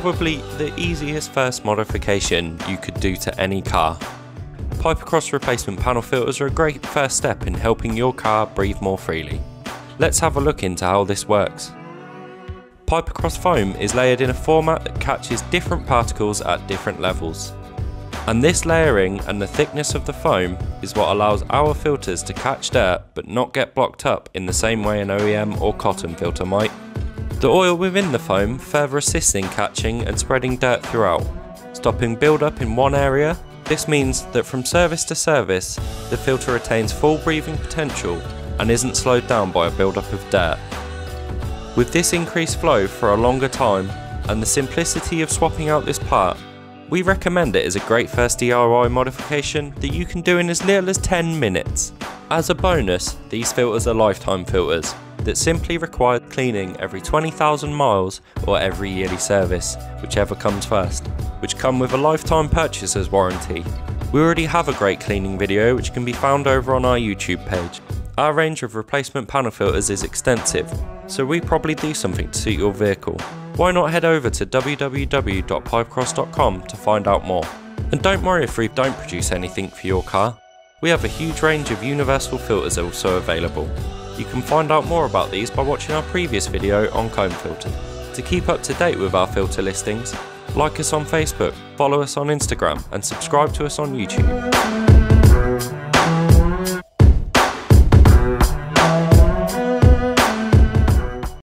probably the easiest first modification you could do to any car. Pipercross replacement panel filters are a great first step in helping your car breathe more freely. Let's have a look into how this works. Pipercross foam is layered in a format that catches different particles at different levels. And this layering and the thickness of the foam is what allows our filters to catch dirt but not get blocked up in the same way an OEM or cotton filter might. The oil within the foam further assists in catching and spreading dirt throughout, stopping build-up in one area. This means that from service to service, the filter retains full breathing potential and isn't slowed down by a build-up of dirt. With this increased flow for a longer time and the simplicity of swapping out this part, we recommend it as a great first DIY modification that you can do in as little as 10 minutes. As a bonus, these filters are lifetime filters that simply required cleaning every 20,000 miles or every yearly service, whichever comes first, which come with a lifetime purchaser's warranty. We already have a great cleaning video which can be found over on our YouTube page. Our range of replacement panel filters is extensive, so we probably do something to suit your vehicle. Why not head over to www.pipercross.com to find out more. And don't worry if we don't produce anything for your car. We have a huge range of universal filters also available. You can find out more about these by watching our previous video on cone filter. To keep up to date with our filter listings, like us on Facebook, follow us on Instagram and subscribe to us on YouTube.